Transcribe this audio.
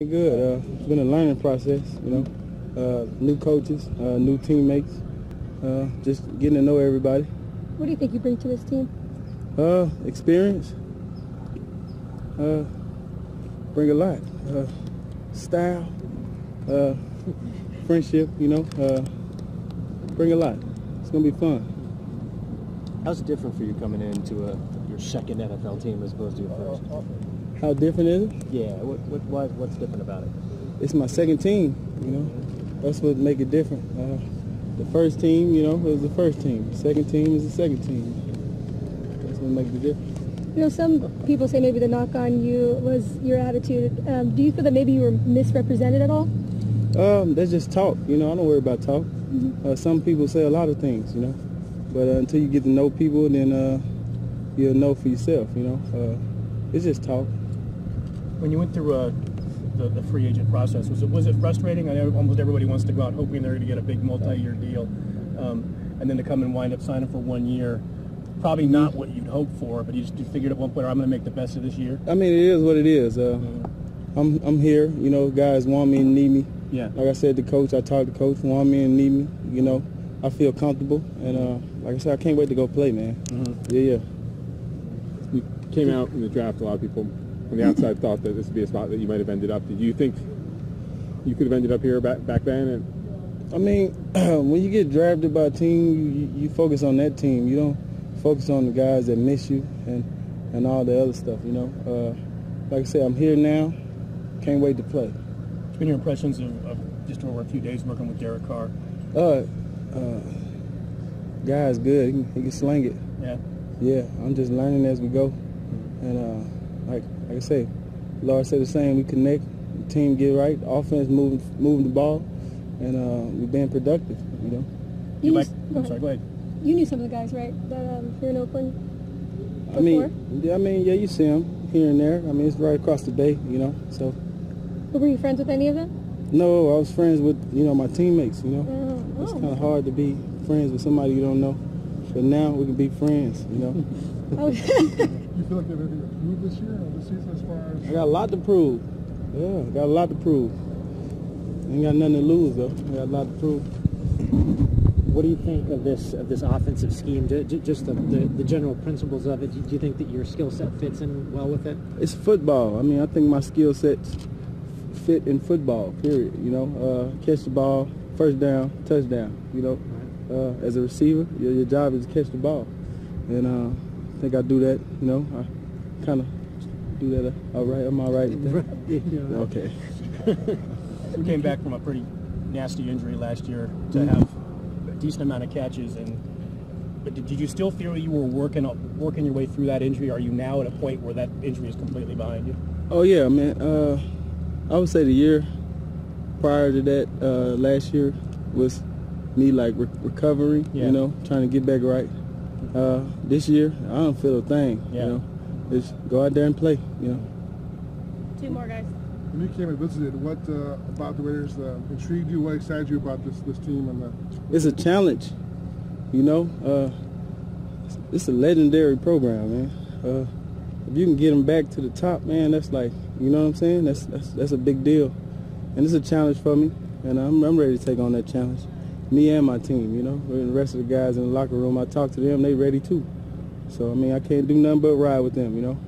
Good. Uh, it's been a learning process, you know. Uh, new coaches, uh, new teammates, uh, just getting to know everybody. What do you think you bring to this team? Uh, experience. Uh, bring a lot. Uh, style. Uh, friendship, you know. Uh, bring a lot. It's gonna be fun. How's it different for you coming into a, your second NFL team as opposed to your first? How different is it? Yeah, what, what, why, what's different about it? It's my second team, you know. That's what make it different. Uh, the first team, you know, is the first team. The second team is the second team. That's what makes the difference. You know, some people say maybe the knock on you was your attitude. Um, do you feel that maybe you were misrepresented at all? Um, that's just talk, you know. I don't worry about talk. Uh, some people say a lot of things, you know. But uh, until you get to know people, then uh, you'll know for yourself, you know. Uh, it's just talk. When you went through uh, the, the free agent process, was it was it frustrating? I know almost everybody wants to go out hoping they're going to get a big multi-year deal, um, and then to come and wind up signing for one year. Probably not what you'd hope for, but you just you figured at one point, I'm going to make the best of this year. I mean, it is what it is. Uh, I'm I'm here. You know, guys want me and need me. Yeah. Like I said, the coach, I talked to the coach, want me and need me. You know, I feel comfortable, and uh, like I said, I can't wait to go play, man. Yeah, yeah. You came out in the draft. A lot of people on the outside thought that this would be a spot that you might have ended up. Did you think you could have ended up here back back then? And I mean, when you get drafted by a team, you, you focus on that team. You don't focus on the guys that miss you and and all the other stuff. You know, uh, like I said, I'm here now. Can't wait to play. What's been your impressions of, of just over a few days working with Derek Carr? Uh, uh, guy's good. He, can- he can sling it. Yeah. Yeah, I'm just learning as we go. And uh, like like I say, Lord said the same. We connect, the team get right, offense moving moving the ball, and uh, we've been productive. You know. You knew, like, go I'm ahead. sorry, go ahead. You knew some of the guys, right? That um, here in Oakland. I mean, yeah, I mean, yeah, you see them here and there. I mean, it's right across the bay, you know. So But were you friends with any of them? no, I was friends with you know my teammates. You know, Oh, it's oh. kind of hard to be friends with somebody you don't know. But now we can be friends. You know, Oh. You feel like you have anything to prove this year or this season as far as I got a lot to prove. Yeah, got a lot to prove. Ain't got nothing to lose though. I got a lot to prove. What do you think of this of this offensive scheme? Ju- ju- Just the, the, the general principles of it. Do you think that your skill set fits in well with it? It's football. I mean, I think my skill sets fit in football. Period. You know, uh, catch the ball, first down, touchdown. You know, uh, as a receiver, your, your job is to catch the ball, and uh, I think I do that. You know, I kind of do that. Uh, all right, I'm all right. with that? Okay. You came back from a pretty nasty injury last year to have a decent amount of catches, and but did, did you still feel you were working up- working your way through that injury? Are you now at a point where that injury is completely behind you? Oh yeah, man. Uh, I would say the year prior to that, uh, last year was me like re- recovering. Yeah. You know, trying to get back right. Uh, this year, I don't feel a thing. Yeah. You know, just go out there and play. You know. Two more guys. when you came and visited, what uh, about the Raiders uh, intrigued you? What excited you about this this team and the It's a challenge. You know, uh, it's- it's a legendary program, man. Uh, if you can get them back to the top, man, that's like, you know what I'm saying? That's that's that's a big deal, and it's a challenge for me, and I'm I'm ready to take on that challenge. Me and my team, you know, and the rest of the guys in the locker room. I talk to them, they ready too. So I mean, I can't do nothing but ride with them, you know.